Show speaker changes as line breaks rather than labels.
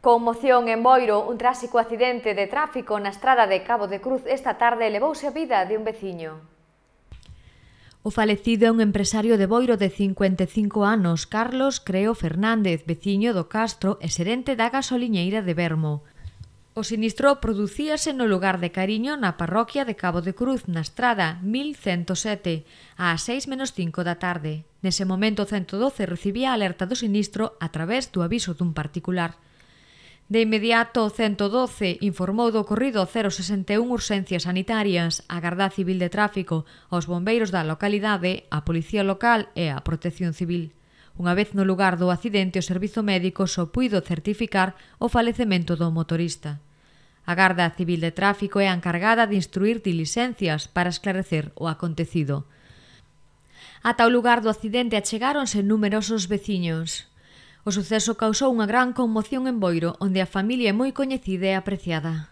Conmoción en Boiro, un trásico accidente de tráfico na estrada de Cabo de Cruz esta tarde elevouse a vida de un veciño.
O falecido é un empresario de Boiro de 55 anos, Carlos Creo Fernández, veciño do Castro e xerente da gasoliñeira de Bermo. O sinistro producíase no lugar de Cariño na parroquia de Cabo de Cruz, na estrada 1107, ás 6 menos 5 da tarde. Nese momento, 112 recibía a alerta do sinistro a través do aviso dun particular. De inmediato, o 112 informou do ocorrido 061 urxencias sanitarias, a Garda Civil de Tráfico, aos bombeiros da localidade, a Policía Local e a Protección Civil. Unha vez no lugar do accidente, o Servizo Médico só puido certificar o falecemento do motorista. A Garda Civil de Tráfico é a encargada de instruir diligencias para esclarecer o acontecido. Ata o lugar do accidente achegáronse numerosos veciños. O suceso causou unha gran conmoción en Boiro, onde a familia é moi coñecida e apreciada.